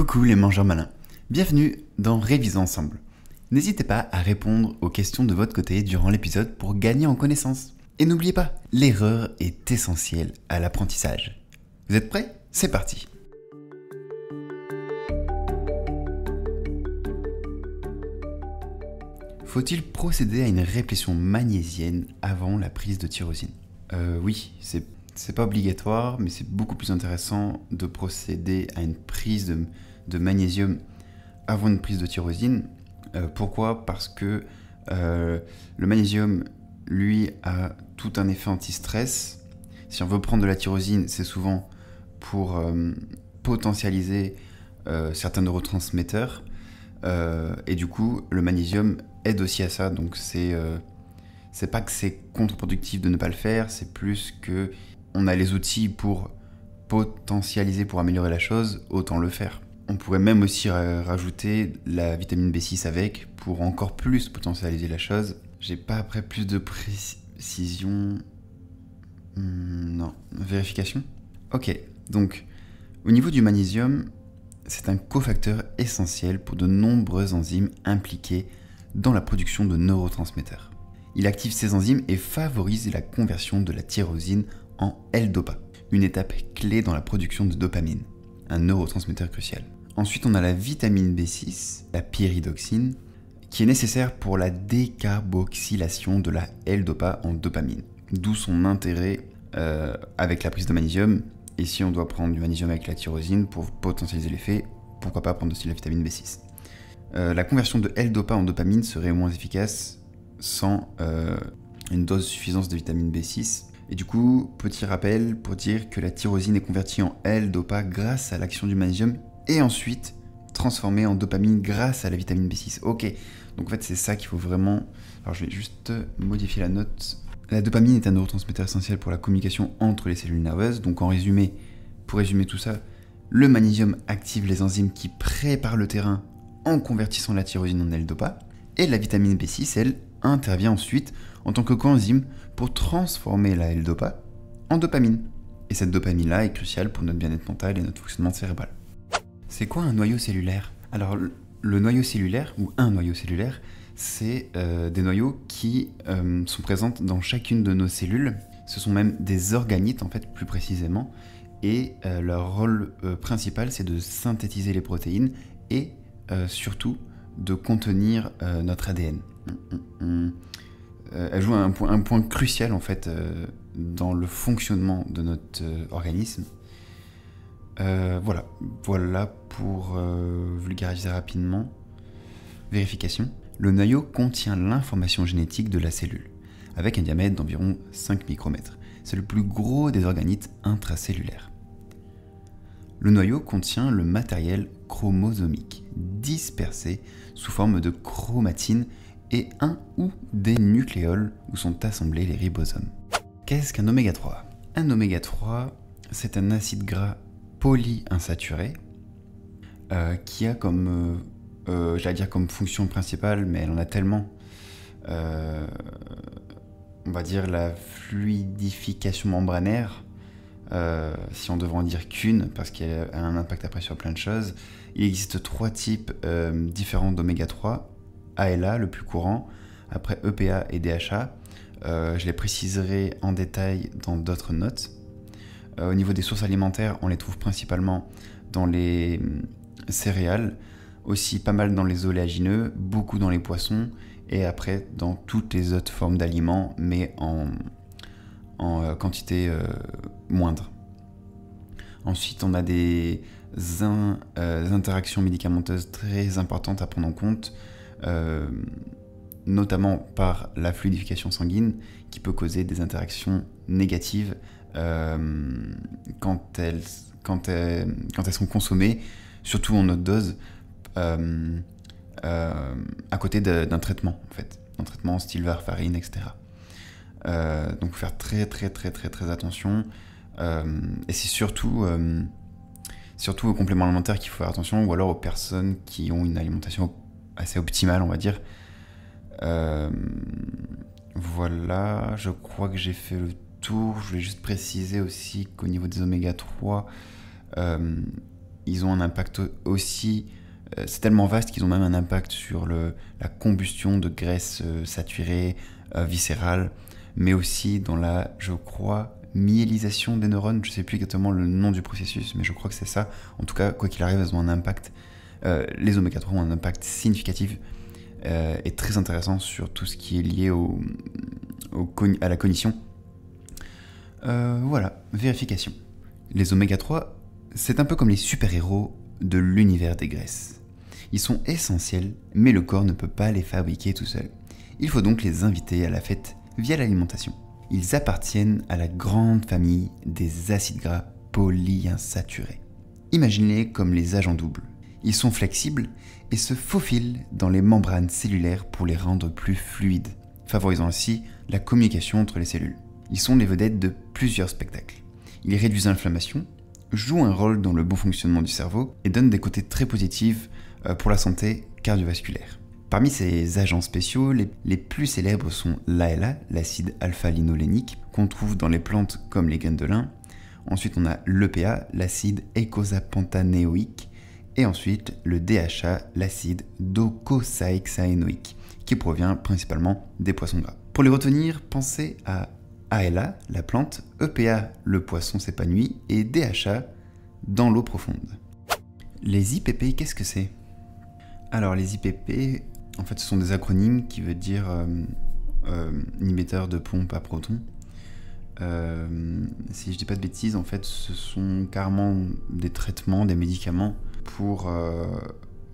Coucou les mangeurs malins, bienvenue dans Révisons ensemble. N'hésitez pas à répondre aux questions de votre côté durant l'épisode pour gagner en connaissances. Et n'oubliez pas, l'erreur est essentielle à l'apprentissage. Vous êtes prêts? C'est parti Faut-il procéder à une réplétion magnésienne avant la prise de tyrosine? Euh, Oui, c'est pas obligatoire, mais c'est beaucoup plus intéressant de procéder à une prise de, magnésium avant une prise de tyrosine. Euh, pourquoi? Parce que euh, le magnésium, lui, a tout un effet anti-stress. Si on veut prendre de la tyrosine, c'est souvent pour euh, potentialiser certains neurotransmetteurs. et du coup, le magnésium aide aussi à ça. Donc c'est c'est pas que c'est contre-productif de ne pas le faire, c'est plus que on a les outils pour potentialiser, pour améliorer la chose, autant le faire. On pourrait même aussi rajouter la vitamine B6 avec pour encore plus potentialiser la chose. J'ai pas après plus de précision. Hmm, non. Vérification Ok, donc au niveau du magnésium, c'est un cofacteur essentiel pour de nombreuses enzymes impliquées dans la production de neurotransmetteurs. Il active ces enzymes et favorise la conversion de la tyrosine en L-DOPA, une étape clé dans la production de dopamine, un neurotransmetteur crucial. Ensuite, on a la vitamine B6, la pyridoxine, qui est nécessaire pour la décarboxylation de la L-DOPA en dopamine, d'où son intérêt euh, avec la prise de magnésium. Et si on doit prendre du magnésium avec la tyrosine pour potentialiser l'effet, pourquoi pas prendre aussi la vitamine B6 euh, La conversion de L-DOPA en dopamine serait moins efficace sans euh, une dose suffisante de vitamine B6 et du coup, petit rappel pour dire que la tyrosine est convertie en L-DOPA grâce à l'action du magnésium et ensuite transformée en dopamine grâce à la vitamine B6. Ok, donc en fait c'est ça qu'il faut vraiment... Alors je vais juste modifier la note. La dopamine est un neurotransmetteur essentiel pour la communication entre les cellules nerveuses. Donc en résumé, pour résumer tout ça, le magnésium active les enzymes qui préparent le terrain en convertissant la tyrosine en L-DOPA. Et la vitamine B6, elle, intervient ensuite en tant que coenzyme pour transformer la L-DOPA en dopamine. Et cette dopamine-là est cruciale pour notre bien-être mental et notre fonctionnement cérébral. C'est quoi un noyau cellulaire? Alors, le noyau cellulaire, ou un noyau cellulaire, c'est euh, des noyaux qui euh, sont présents dans chacune de nos cellules. Ce sont même des organites, en fait, plus précisément. Et euh, leur rôle principal, c'est de synthétiser les protéines et surtout de contenir notre ADN. Elle joue un point, crucial en fait dans le fonctionnement de notre euh, voilà, voilà pour vulgariser rapidement. Vérification. Le noyau contient l'information génétique de la cellule, avec un diamètre d'environ 5 micromètres. C'est le plus gros des organites intracellulaires. Le noyau contient le matériel chromosomique dispersé sous forme de chromatine et un ou des nucléoles où sont assemblés les ribosomes. Qu'est-ce qu'un oméga 3 Un oméga 3, c'est un acide gras polyinsaturé euh, qui a comme, euh, euh, j'allais dire comme fonction principale, mais elle en a tellement, on va dire la fluidification membranaire, si on devrait en dire qu'une, parce qu'elle a un impact après sur plein de choses. Il existe trois types différents d'oméga 3 ALA, le plus courant, après EPA et DHA. Je les préciserai en détail dans d'autres notes. Euh, au niveau des sources alimentaires, on les trouve principalement dans les hum, céréales, aussi pas mal dans les oléagineux, beaucoup dans les poissons, et après dans toutes les autres formes d'aliments, mais en, en euh, quantité moindre. Ensuite, on a des interactions médicamenteuses très importantes à prendre en compte, euh, notamment par la fluidification sanguine, qui peut causer des interactions négatives euh, quand, elles, quand, elles, quand elles sont consommées, surtout en haute dose, euh, à côté d'un traitement, en fait, un traitement style varfarine, etc. donc, faire très, très, très, très, très attention. et c'est surtout surtout aux compléments alimentaires qu'il faut faire attention, ou alors aux personnes qui ont une alimentation assez optimale, on va dire. Euh, voilà, je crois que j'ai fait le Je voulais juste préciser aussi qu'au niveau des oméga 3, euh, ils ont un impact aussi. euh, c'est tellement vaste qu'ils ont même un impact sur la combustion de graisses euh, saturées, viscérales, mais aussi dans la, je crois, myélisation des neurones. Je sais plus exactement le nom du processus, mais je crois que c'est ça. En tout cas, quoi qu'il arrive, elles ont un impact. les oméga 3 ont un impact significatif et très intéressant sur tout ce qui est lié à la cognition. Euh, voilà, vérification. Les oméga 3, c'est un peu comme les super-héros de l'univers des graisses. Ils sont essentiels, mais le corps ne peut pas les fabriquer tout seul. Il faut donc les inviter à la fête via l'alimentation. Ils appartiennent à la grande famille des acides gras polyinsaturés. Imaginez-les comme les agents doubles. Ils sont flexibles et se faufilent dans les membranes cellulaires pour les rendre plus fluides, favorisant ainsi la communication entre les cellules. Ils sont les vedettes de plusieurs spectacles. Ils réduisent l'inflammation, jouent un rôle dans le bon fonctionnement du cerveau et donnent des côtés très positifs euh, pour la santé cardiovasculaire. Parmi ces agents spéciaux, les, plus célèbres sont l'ALA, l'acide alpha-linolénique, qu'on trouve dans les plantes comme les graines de lin. Ensuite, on a l'EPA, l'acide eicosapantanéoïque. Et ensuite, le DHA, l'acide docosahexaénoïque, qui provient principalement des poissons gras. Pour les retenir, pensez à ALA, la plante, EPA, le poisson s'épanouit, et DHA, dans l'eau profonde. Les IPP, qu'est-ce que c'est? Alors, les IPP, en fait, ce sont des acronymes qui veulent dire euh, euh, de pompe à protons. Euh, si je dis pas de bêtises, en fait, ce sont carrément des traitements, des médicaments pour euh,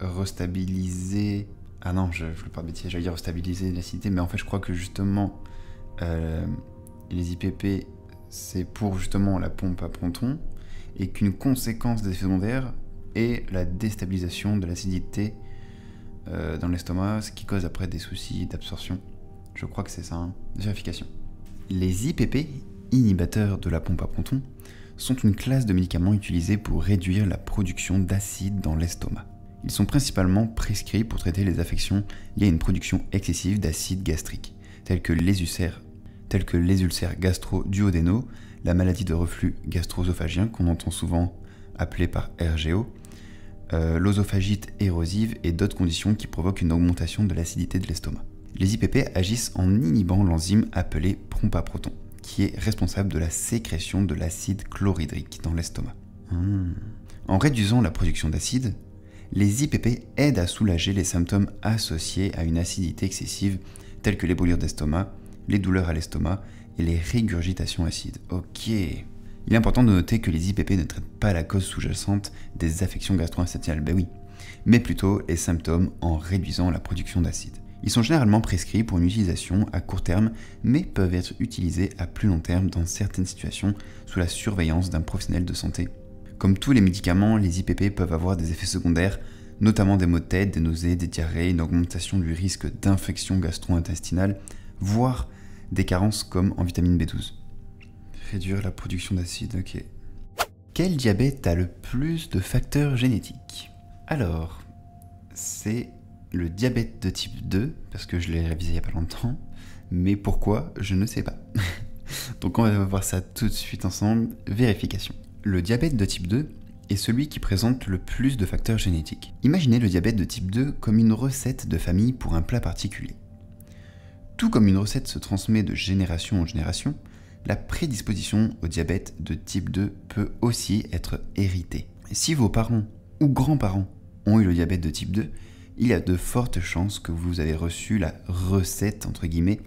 restabiliser. Ah non, je ne veux pas de bêtises, j'allais dire restabiliser l'acidité, mais en fait, je crois que justement, les IPP, c'est pour justement la pompe à protons, et qu'une conséquence des effets secondaires est la déstabilisation de l'acidité euh, dans l'estomac, ce qui cause après des soucis d'absorption. Je crois que c'est ça, hein. vérification. Les IPP, inhibiteurs de la pompe à protons, sont une classe de médicaments utilisés pour réduire la production d'acide dans l'estomac. Ils sont principalement prescrits pour traiter les affections liées à une production excessive d'acide gastrique, tels que les ulcères, tels que les ulcères gastro-duodénaux, la maladie de reflux gastro-œsophagien qu'on entend souvent appelée par RGO, euh, l'œsophagite érosive et d'autres conditions qui provoquent une augmentation de l'acidité de l'estomac. Les IPP agissent en inhibant l'enzyme appelée protons, qui est responsable de la sécrétion de l'acide chlorhydrique dans l'estomac. Hmm. En réduisant la production d'acide, les IPP aident à soulager les symptômes associés à une acidité excessive, tels que les brûlures d'estomac, les douleurs à l'estomac et les régurgitations acides. Ok. Il est important de noter que les IPP ne traitent pas la cause sous-jacente des affections gastro-intestinales, ben oui, mais plutôt les symptômes en réduisant la production d'acide. Ils sont généralement prescrits pour une utilisation à court terme, mais peuvent être utilisés à plus long terme dans certaines situations sous la surveillance d'un professionnel de santé. Comme tous les médicaments, les IPP peuvent avoir des effets secondaires, notamment des maux de tête, des nausées, des diarrhées, une augmentation du risque d'infection gastro-intestinale, voire des carences comme en vitamine B12. Réduire la production d'acide, ok. Quel diabète a le plus de facteurs génétiques? Alors, c'est le diabète de type 2, parce que je l'ai révisé il n'y a pas longtemps, mais pourquoi, je ne sais pas. Donc on va voir ça tout de suite ensemble. Vérification. Le diabète de type 2 est celui qui présente le plus de facteurs génétiques. Imaginez le diabète de type 2 comme une recette de famille pour un plat particulier. Tout comme une recette se transmet de génération en génération, la prédisposition au diabète de type 2 peut aussi être héritée. Si vos parents ou grands-parents ont eu le diabète de type 2, il y a de fortes chances que vous avez reçu la recette, entre guillemets,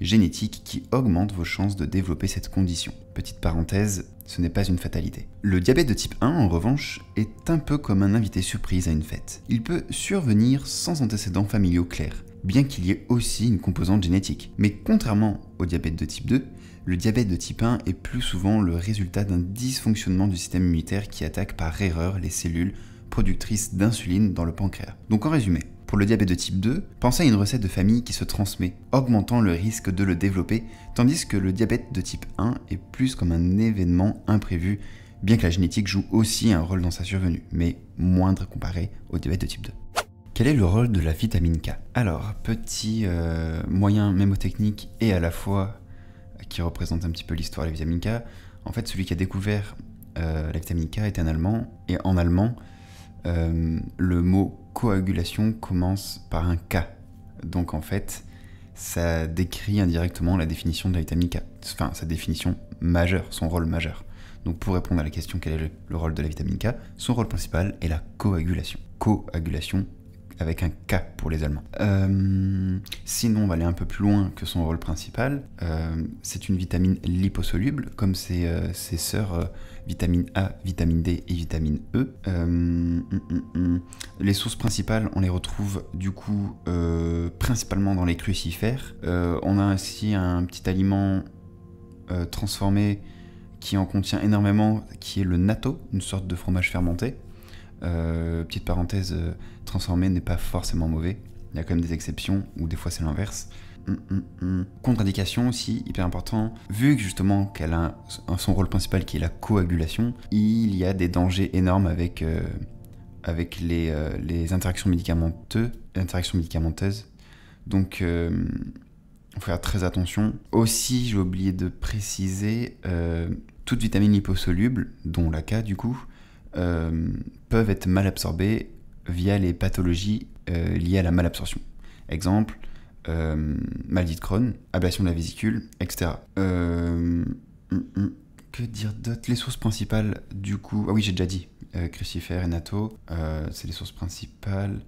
génétique qui augmente vos chances de développer cette condition. Petite parenthèse, ce n'est pas une fatalité. Le diabète de type 1, en revanche, est un peu comme un invité surprise à une fête. Il peut survenir sans antécédents familiaux clairs, bien qu'il y ait aussi une composante génétique. Mais contrairement au diabète de type 2, le diabète de type 1 est plus souvent le résultat d'un dysfonctionnement du système immunitaire qui attaque par erreur les cellules productrices d'insuline dans le pancréas. Donc en résumé, pour le diabète de type 2, pensez à une recette de famille qui se transmet, augmentant le risque de le développer, tandis que le diabète de type 1 est plus comme un événement imprévu, bien que la génétique joue aussi un rôle dans sa survenue, mais moindre comparé au diabète de type 2. Quel est le rôle de la vitamine K? Alors, petit euh, moyen mémotechnique et à la fois qui représente un petit peu l'histoire de la vitamine K, en fait celui qui a découvert euh, la vitamine K était un Allemand, et en allemand, euh, le mot coagulation commence par un K. Donc en fait, ça décrit indirectement la définition de la vitamine K. Enfin, sa définition majeure, son rôle majeur. Donc pour répondre à la question quel est le rôle de la vitamine K, son rôle principal est la coagulation. Coagulation avec un K pour les Allemands. Euh, sinon, on va aller un peu plus loin que son rôle principal. Euh, c'est une vitamine liposoluble, comme ses, euh, ses sœurs vitamine A, vitamine D et vitamine E. Hum, hum, hum. Les sources principales, on les retrouve du coup principalement dans les crucifères. on a ainsi un petit aliment transformé qui en contient énormément, qui est le natto, une sorte de fromage fermenté. Euh, petite parenthèse, euh, transformé n'est pas forcément mauvais. Il y a quand même des exceptions, ou des fois c'est l'inverse. Hum, hum, hum. Contre-indication aussi, hyper important. Vu que justement qu'elle a son rôle principal qui est la coagulation, il y a des dangers énormes avec, euh, avec les, les, interactions médicamenteuses. Donc, il faut faire très attention. Aussi, j'ai oublié de préciser, toute vitamine liposoluble, dont la K du coup, euh, peuvent être mal absorbés via les pathologies euh, liées à la malabsorption. Exemple, euh, maladie de Crohn, ablation de la vésicule, etc. Euh, hum, hum, que dire d'autre? Les sources principales, du coup. Ah oui, j'ai déjà dit. crucifères et natto, c'est les sources principales.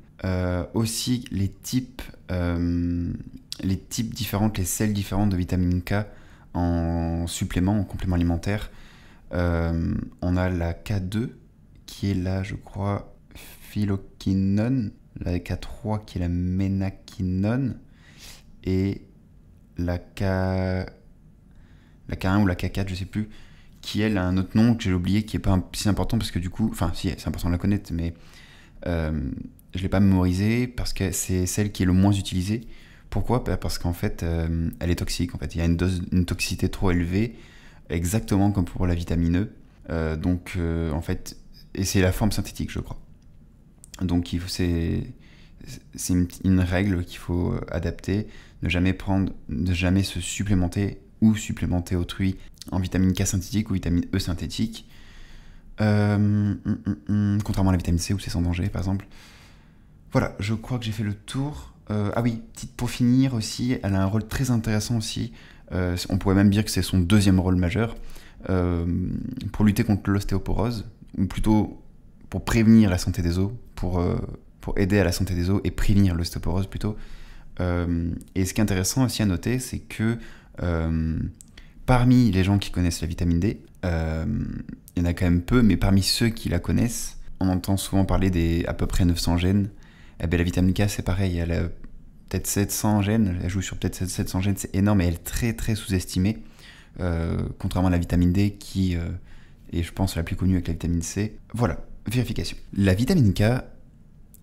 aussi, les types, les types différentes, les sels différentes de vitamine K en supplément, en complément alimentaire. on a la K2, qui est là, je crois, phylloquinone, la K3 qui est la ménaquinone, et la K... la K1 ou la K4, je sais plus, qui elle a un autre nom que j'ai oublié, qui est pas si important parce que du coup, enfin si, c'est important de la connaître, mais euh, je l'ai pas mémorisé parce que c'est celle qui est le moins utilisée. Pourquoi? Bah, Parce qu'en fait, euh, elle est toxique. En fait, il y a une dose, une toxicité trop élevée, exactement comme pour la vitamine E. Euh, donc, euh, en fait, et c'est la forme synthétique, je crois. Donc c'est une, règle qu'il faut euh, adapter, ne jamais prendre, ne jamais se supplémenter ou supplémenter autrui en vitamine K synthétique ou vitamine E synthétique. Euh, hum, hum, hum, contrairement à la vitamine C où c'est sans danger par exemple. Voilà, je crois que j'ai fait le tour. Euh, ah oui, petite pour finir aussi, elle a un rôle très intéressant aussi. on pourrait même dire que c'est son deuxième rôle majeur pour lutter contre l'ostéoporose ou plutôt pour prévenir la santé des os, pour, euh, pour aider à la santé des os et prévenir l'ostéoporose plutôt. Euh, et ce qui est intéressant aussi à noter, c'est que euh, parmi les gens qui connaissent la vitamine D, il y en a quand même peu, mais parmi ceux qui la connaissent, on entend souvent parler des à peu près 900 gènes. Eh bien, la vitamine K, c'est pareil, elle a peut-être 700 gènes, elle joue sur peut-être 700 gènes, c'est énorme et elle est très très sous-estimée, contrairement à la vitamine D qui et je pense la plus connue avec la vitamine C. Voilà, vérification. La vitamine K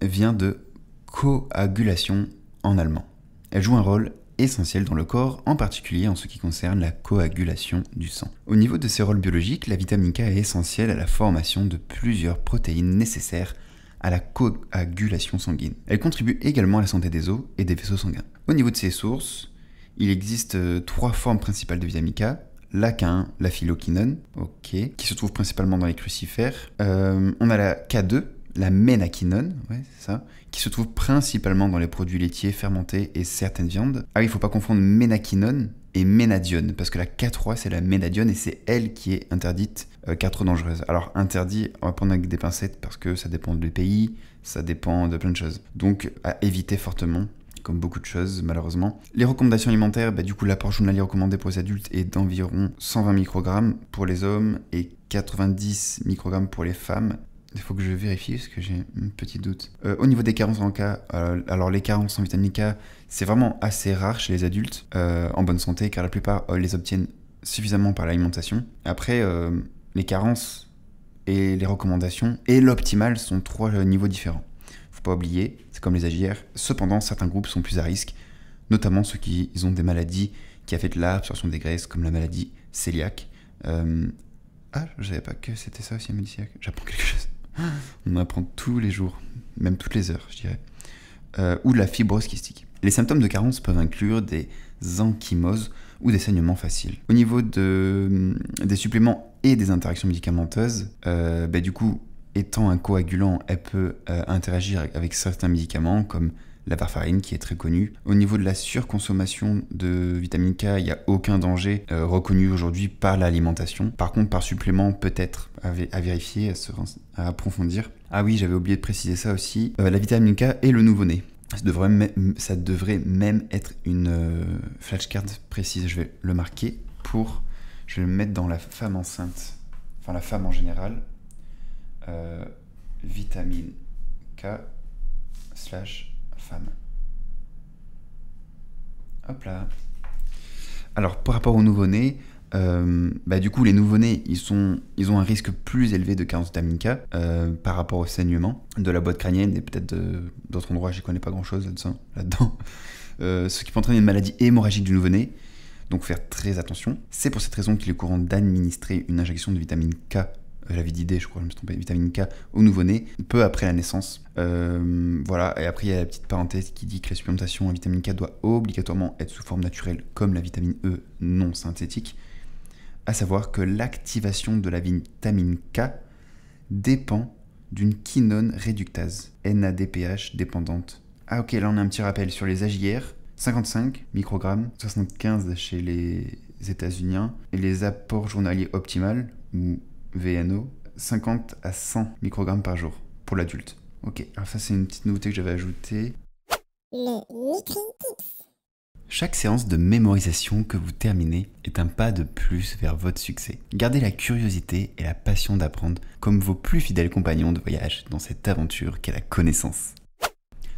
vient de coagulation en allemand. Elle joue un rôle essentiel dans le corps, en particulier en ce qui concerne la coagulation du sang. Au niveau de ses rôles biologiques, la vitamine K est essentielle à la formation de plusieurs protéines nécessaires à la coagulation sanguine. Elle contribue également à la santé des os et des vaisseaux sanguins. Au niveau de ses sources, il existe euh, trois formes principales de vitamine K, la K1, la phylloquinone, ok, qui se trouve principalement dans les crucifères. Euh, on a la K2, la ménaquinone, ouais, ça, qui se trouve principalement dans les produits laitiers, fermentés et certaines viandes. Ah oui, il faut pas confondre ménaquinone et ménadione, parce que la K3 c'est la ménadione et c'est elle qui est interdite, euh, car trop dangereuse. Alors interdit, on va prendre avec des pincettes parce que ça dépend du pays, ça dépend de plein de choses. Donc à éviter fortement comme beaucoup de choses malheureusement. Les recommandations alimentaires, bah, du coup l'apport journalier recommandé pour les adultes est d'environ 120 microgrammes pour les hommes et 90 microgrammes pour les femmes. Il faut que je vérifie parce que j'ai un petit doute. Euh, au niveau des carences en K, euh, alors les carences en vitamine K, c'est vraiment assez rare chez les adultes euh, en bonne santé car la plupart les obtiennent suffisamment par l'alimentation. Après, les carences et les recommandations et l'optimal sont trois niveaux différents pas oublier, c'est comme les AGR. Cependant, certains groupes sont plus à risque, notamment ceux qui ont des maladies qui affectent l'absorption des graisses, comme la maladie cœliaque. Euh, ah, je savais pas que c'était ça aussi, maladie J'apprends quelque chose. On apprend tous les jours, même toutes les heures, je dirais. Euh, ou la fibrose kystique. Les symptômes de carence peuvent inclure des enkymoses ou des saignements faciles. Au niveau de, des suppléments et des interactions médicamenteuses, euh, bah, du coup, étant un coagulant, elle peut euh, interagir avec certains médicaments comme la varfarine qui est très connue. Au niveau de la surconsommation de vitamine K, il n'y a aucun danger euh, reconnu aujourd'hui par l'alimentation. Par contre, par supplément, peut-être à, vérifier, à, approfondir. Ah oui, j'avais oublié de préciser ça aussi. Euh, la vitamine K et le nouveau-né. Ça devrait, même être une flashcard précise. Je vais le marquer pour. Je vais le mettre dans la femme enceinte. Enfin, la femme en général. Vitamine K slash femme. Hop là. Alors, par rapport aux nouveau-nés, euh, bah, du coup, les nouveau-nés, ils, ils ont un risque plus élevé de carence vitamine K euh, par rapport au saignement de la boîte crânienne et peut-être d'autres endroits, je connais pas grand-chose là-dedans. Euh, ce qui peut entraîner une maladie hémorragique du nouveau-né, donc faire très attention. C'est pour cette raison qu'il est courant d'administrer une injection de vitamine K j'avais d'idée, je crois, je me suis trompé, vitamine K au nouveau-né, peu après la naissance. Euh, voilà, et après il y a la petite parenthèse qui dit que la supplémentation en vitamine K doit obligatoirement être sous forme naturelle, comme la vitamine E non synthétique. À savoir que l'activation de la vitamine K dépend d'une quinone réductase, NADPH dépendante. Ah ok, là on a un petit rappel sur les AJR, 55 microgrammes, 75 chez les États-Unis, et les apports journaliers optimales, ou VNO, 50 à 100 microgrammes par jour pour l'adulte. Ok, alors ça c'est une petite nouveauté que j'avais ajoutée. Chaque séance de mémorisation que vous terminez est un pas de plus vers votre succès. Gardez la curiosité et la passion d'apprendre comme vos plus fidèles compagnons de voyage dans cette aventure qu'est la connaissance.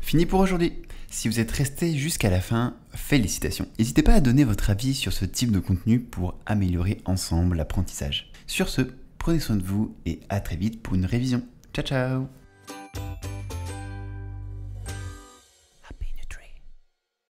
Fini pour aujourd'hui. Si vous êtes resté jusqu'à la fin, félicitations. N'hésitez pas à donner votre avis sur ce type de contenu pour améliorer ensemble l'apprentissage. Sur ce, Prenez soin de vous et à très vite pour une révision. Ciao ciao